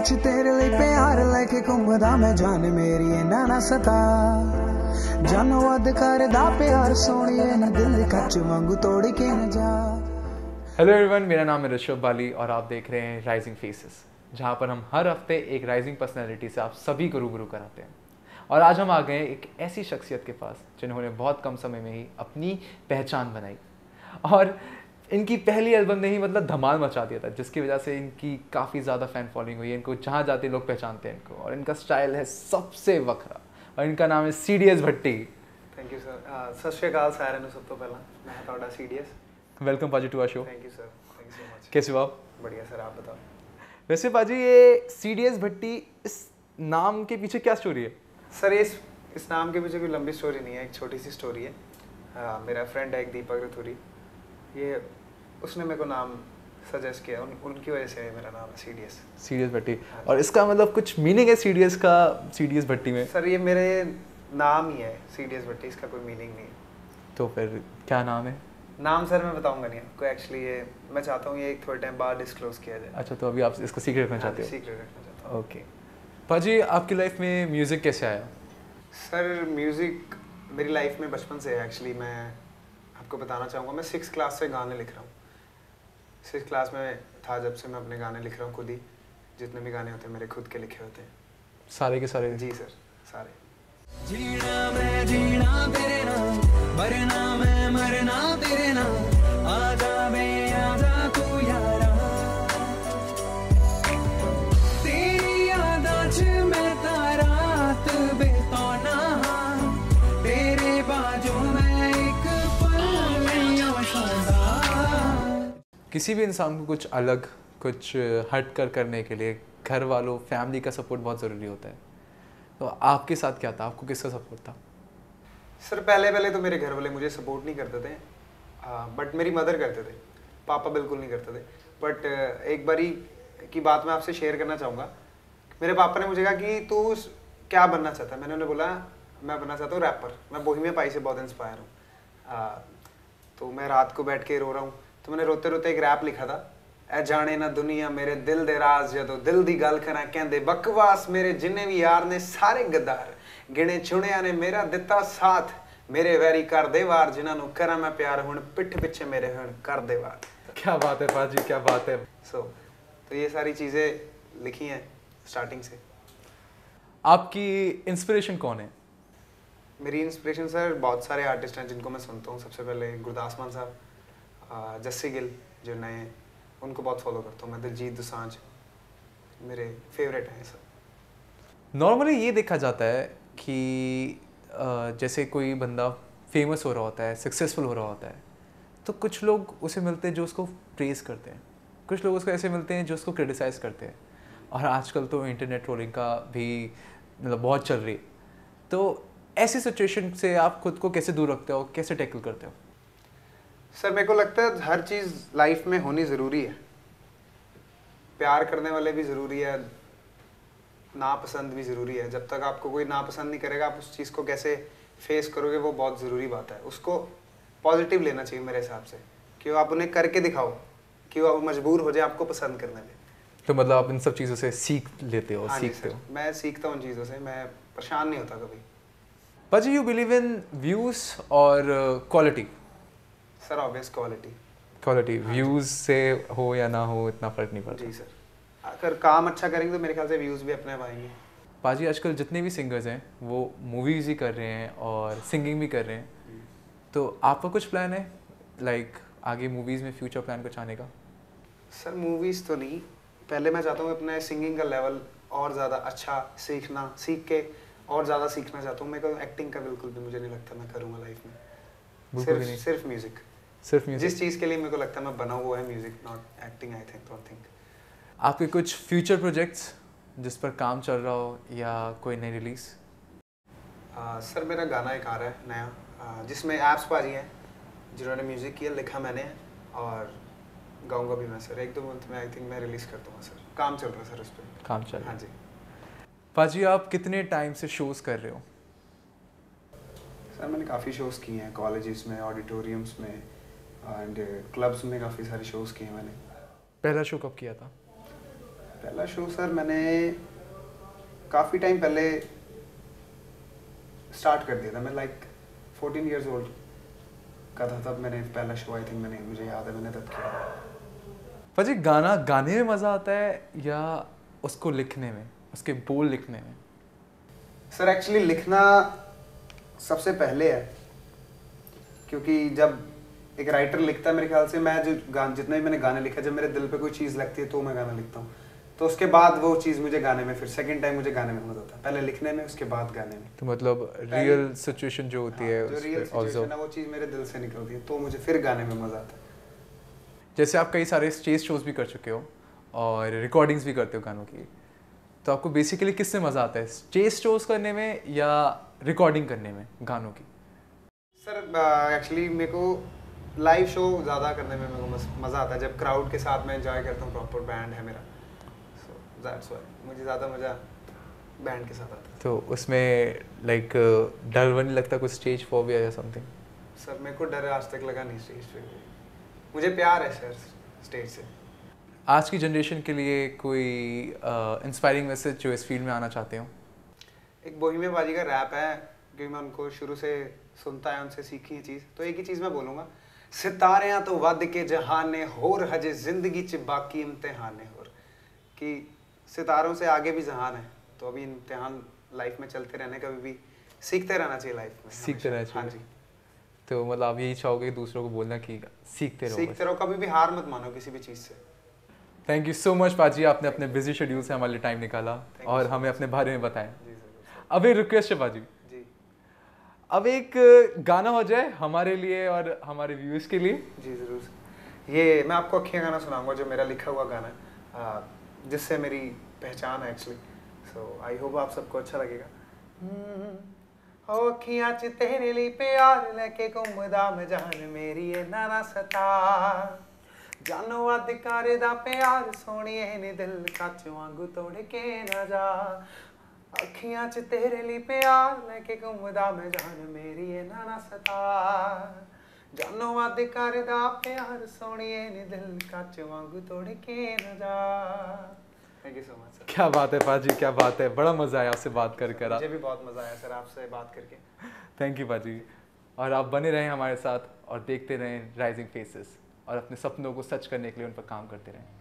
ਅੱਖੀਆਂ 'ਚ ਤੇਰੇ ਲਈ ਪਿਆਰ ਲੈ ਕੇ ਘੁੰਮਦਾ ਮੈਂ ਜਾਨ ਮੇਰੀ ਇਹਨਾਂ ਨਾ ਸਤਾ ਜਾਨੋ ਵੱਧ ਕਰਦਾ ਪਿਆਰ ਸੋਹਣੀਏ ਨਾ ਦਿਲ ਕੱਚ ਵਾਂਗੂ ਤੋੜ ਕੇ ਨਾ ਜਾ हेलो एवरीवन मेरा नाम है ऋषभ बाली और आप देख रहे हैं राइजिंग फेसेस जहाँ पर हम हर हफ्ते एक राइजिंग पर्सनैलिटी से आप सभी को रूबरू कराते हैं और आज हम आ गए हैं एक ऐसी शख्सियत के पास जिन्होंने बहुत कम समय में ही अपनी पहचान बनाई और इनकी पहली एल्बम ने ही मतलब धमाल मचा दिया था जिसकी वजह से इनकी काफ़ी ज़्यादा फ़ैन फॉलोइंग हुई है इनको जहाँ जाते लोग पहचानते हैं इनको और इनका स्टाइल है सबसे वखरा और इनका नाम है C D S Bhatti thank you sir ਸਤਿ ਸ਼੍ਰੀ ਅਕਾਲ ਸਾਰਿਆਂ ਨੂੰ ਸਭ ਤੋਂ ਪਹਿਲਾਂ ਮੈਂ ਹਾਂ ਤੁਹਾਡਾ ਸੀਡੀਐਸ वेलकम पाजी to our show thank you sir thank you so much कैसे हो आप बढ़िया सर आप बताओ वैसे पाजी ये सी डी एस भट्टी इस नाम के पीछे क्या स्टोरी है सर इस इस नाम के पीछे कोई लंबी स्टोरी नहीं है एक छोटी सी स्टोरी है हाँ, मेरा फ्रेंड है एक दीपक रथुरी ये उसने मेरे को नाम सजेस्ट किया उन, उनकी वजह से मेरा नाम है C D S C D S Bhatti और इसका मतलब कुछ मीनिंग है सी डी एस का सी डी एस भट्टी में? सर ये मेरे नाम ही है सी डी एस भट्टी इसका कोई मीनिंग नहीं है। तो फिर क्या नाम है? नाम सर मैं बताऊँगा नहीं आपको एक्चुअली ये मैं चाहता हूँ ये एक थोड़े टाइम बाद डिस्क्लोज किया जाए। अच्छा तो अभी आप इसको सीक्रेट रखना चाहते हो? सीक्रेट रखना चाहता हूँ। ओके पाजी आपकी लाइफ में म्यूज़िक कैसे आया? सर म्यूज़िक मेरी लाइफ में बचपन से है एक्चुअली मैं आपको बताना चाहूँगा मैं सिक्स क्लास से गाने लिख रहा हूँ। सिक्स क्लास में था जब से मैं अपने गाने लिख रहा हूँ खुद ही जितने भी गाने होते हैं मेरे खुद के लिखे होते हैं। सारे के सारे? जी सर सारे। जीना मैं जीना तेरे नाम मरना मैं मरना तेरे नाम। किसी भी इंसान को कुछ अलग, कुछ हट कर करने के लिए घर वालों फैमिली का सपोर्ट बहुत ज़रूरी होता है। तो आपके साथ क्या था? आपको किसका सपोर्ट था? सर पहले पहले तो मेरे घर वाले मुझे सपोर्ट नहीं करते थे। बट मेरी मदर करते थे। पापा बिल्कुल नहीं करते थे। बट एक बारी की बात मैं आपसे शेयर करना चाहूँगा। मेरे पापा ने मुझे कहा कि तू क्या बनना चाहता है? मैंने उन्हें बोला, मैं बनना चाहता हूँ रैपर मैं बोहिमिया पाई से बहुत इंस्पायर हूँ। तो मैं रात को बैठ के रो रहा हूँ। तो मैंने रोते रोते एक रैप लिखा था ਐ ਜਾਣੇ ਨਾ ਦੁਨੀਆ ਮੇਰੇ ਦਿਲ ਦੇ ਰਾਜ਼ ਜਦੋਂ ਦਿਲ ਦੀ ਗੱਲ ਕਰਾਂ ਕਹਿੰਦੇ ਬਕਵਾਸ ਮੇਰੇ ਜਿੰਨੇ ਵੀ ਯਾਰ ਨੇ ਸਾਰੇ ਗੱਦਾਰ ਗਿਣੇ ਚੁਣਿਆਂ ਨੇ ਮੇਰਾ ਦਿੱਤਾ ਸਾਥ ਮੇਰੇ ਵੈਰੀ ਕਰਦੇ ਵਾਰ ਜਿਨ੍ਹਾਂ ਨੂੰ ਕਰਾਂ ਮੈਂ ਪਿਆਰ ਹੁਣ ਪਿੱਠ ਪਿੱਛੇ ਮੇਰੇ ਹੁਣ ਕਰਦੇ ਵਾਰ क्या बात है पाजी क्या बात है सो तो ये सारी चीज़ें लिखी हैं स्टार्टिंग से आपकी इंस्पिरेशन कौन है मेरी इंस्पिरेशन सर बहुत सारे आर्टिस्ट हैं जिनको मैं सुनता हूँ सबसे पहले गुरदास मान साहब आ, जस्सी गिल, जो नए, उनको बहुत फॉलो करता हूँ। मैं दिलजीत दोसांझ, मेरे फेवरेट हैं सब। नॉर्मली ये देखा जाता है कि जैसे कोई बंदा फ़ेमस हो रहा होता है सक्सेसफुल हो रहा होता है तो कुछ लोग उसे मिलते हैं जो उसको प्रेज़ करते हैं। कुछ लोग उसको ऐसे मिलते हैं जो उसको क्रिटिसाइज़ करते हैं। और आजकल तो इंटरनेट ट्रोलिंग का भी मतलब बहुत चल रही है। तो ऐसी सिचुएशन से आप खुद को कैसे दूर रखते हो, कैसे टैकल करते हो? सर मेरे को लगता है हर चीज़ लाइफ में होनी ज़रूरी है। प्यार करने वाले भी ज़रूरी है नापसंद भी ज़रूरी है। जब तक आपको कोई नापसंद नहीं करेगा आप उस चीज़ को कैसे फेस करोगे वो बहुत ज़रूरी बात है। उसको पॉजिटिव लेना चाहिए मेरे हिसाब से कि वो आप उन्हें करके दिखाओ कि वो मजबूर हो जाए आपको पसंद करने में। तो मतलब आप इन सब चीज़ों से सीख लेते हो हाँ सीखते हो? मैं सीखता हूँ उन चीज़ों से मैं परेशान नहीं होता कभी। पाजी यू बिलीव इन व्यूज़ और quality sir obvious quality quality views से हो या ना हो इतना फ़र्क नहीं पड़ता। जी सर. अगर काम अच्छा करेंगे तो मेरे ख्याल से व्यूज़ भी अपने आएँगे। पाजी आजकल जितने भी सिंगर्स हैं वो मूवीज़ ही कर रहे हैं और सिंगिंग भी कर रहे हैं। तो आपका कुछ प्लान है लाइक like, आगे मूवीज़ में फ्यूचर प्लान कुछ आने का? सर मूवीज़ तो नहीं। पहले मैं चाहता हूँ अपने सिंगिंग का लेवल और ज़्यादा अच्छा सीखना सीख के और ज़्यादा सीखना चाहता हूँ। मेरे को एक्टिंग का बिल्कुल भी मुझे नहीं लगता मैं करूँगा लाइफ में। भी सिर्फ़ नहीं सिर्फ़ म्यूज़िक जिस चीज़ के लिए मेरे को लगता है मैं बना हुआ है music not acting I think don't think आपके कुछ फ्यूचर प्रोजेक्ट्स जिस पर काम चल रहा हो या कोई नई रिलीज़ सर मेरा गाना एक आ रहा है नया जिसमें एप्स पाजी हैं जिन्होंने म्यूज़िक किया लिखा मैंने और गाऊँगा भी मैं सर। एक दो मंथ में आई थिंक मैं रिलीज़ कर दूँगा सर। काम चल रहा है सर उस पर काम चल रहा हाँ। जी। पाजी आप कितने टाइम से शोज़ कर रहे हो? सर मैंने काफ़ी शोज़ किए हैं कॉलेजेस में ऑडिटोरियम्स में एंड क्लब्स में काफ़ी सारे शोज़ किए मैंने। पहला शो कब किया था? पहला शो सर मैंने काफ़ी टाइम पहले स्टार्ट कर दिया था। मैं लाइक 14 इयर्स ओल्ड का था तब मैंने पहला शो आई थिंक मैंने मुझे याद है मैंने तब किया पाजी गाना गाने में मज़ा आता है या उसको लिखने में उसके बोल लिखने में? सर एक्चुअली लिखना सबसे पहले है क्योंकि जब एक राइटर लिखता है मेरे ख्याल से मैं जो गान जितने भी मैंने गाने लिखे जब मेरे दिल पे कोई चीज़ लगती है तो मैं गाना लिखता हूँ। तो उसके बाद वो चीज़ मुझे गाने में फिर सेकंड टाइम मुझे गाने में मज़ा आता है। पहले लिखने में उसके बाद गाने में। तो मतलब रियल सिचुएशन जो होती हाँ, है जो रियल सिचुएशन है वो चीज़ मेरे दिल से निकलती है तो मुझे फिर गाने में मज़ा आता है। जैसे आप कई सारे स्टेज शोज़ भी कर चुके हो और रिकॉर्डिंग्स भी करते हो गानों की तो आपको बेसिकली किससे मज़ा आता है? स्टेज शोज़ करने में या रिकॉर्डिंग करने में गानों की? सर एक्चुअली मेरे को लाइव शो ज़्यादा करने में मेरे को मज़ा आता है। जब क्राउड के साथ मैं एंजॉय करता हूँ प्रॉपर बैंड है मेरा। सो दैट्स वाई मुझे ज़्यादा मज़ा बैंड के साथ आता है। तो उसमें लाइक डर वन नहीं लगता कुछ स्टेज फोबिया या समथिंग सर मेरे को डर आज तक लगा नहीं स्टेज पे मुझे प्यार है सर स्टेज से। आज की जनरेशन के लिए कोई इंस्पायरिंग मैसेज जो इस फ़ील्ड में आना चाहते हो? एक बोहिमिया बाजी का रैप है क्योंकि मैं उनको शुरू से सुनता है उनसे सीखी ये चीज़। तो एक ही चीज़ मैं बोलूँगा सितारे तो वध के जहाने होर हजे ज़िंदगी च बाकी इम्तिहाने होर। कि सितारों से आगे भी जहान है तो अभी इम्तिहान लाइफ में चलते रहने कभी भी सीखते रहना चाहिए लाइफ में सीखते। रहना हाँ जी। तो मतलब आप यही चाहोगे कि दूसरों को बोलना कि सीखते रहो सीखते रहो कभी भी हार मत मानो किसी भी चीज़ से। थैंक यू सो मच पाजी आपने अपने बिज़ी शेड्यूल से हमारे लिए टाइम निकाला और हमें अपने बारे में बताया। एक रिक्वेस्ट है पाजी। अब एक गाना हो जाए हमारे लिए और हमारे व्यूअर्स के लिए जी ज़रूर ये मैं आपको अखियाँ गाना सुनाऊंगा जो मेरा लिखा हुआ गाना है आ, जिससे मेरी पहचान है एक्चुअली सो आई होप आप सबको अच्छा लगेगा ओ अखियाँ च तेरे लिए प्यार लेके घूमदा मैं जान मेरी ये नाना सता ਜਾਨੋ ਅਧਿਕਾਰ ਦਾ ਪਿਆਰ ਸੋਹਣੀਏ ਨੀ ਦਿਲ ਕੱਚ ਵਾਂਗੂ ਤੋੜ ਕੇ ਨਾ ਜਾ अखियाँ च तेरे लिए प्यार लेके घूमदा मैं जान मेरी है ना ना सता जानो वादे करदा प्यार सोनिए ने दिल काच वांगू तोड़ के न जा। थैंक यू सो मच क्या बात है पाजी क्या बात है। बड़ा मज़ा आया आपसे बात कर कर। मुझे भी बहुत मज़ा आया सर आपसे बात करके। थैंक यू पाजी। और आप बने रहें हमारे साथ और देखते रहें राइजिंग फेसेस और अपने सपनों को सच करने के लिए उन पर काम करते रहें।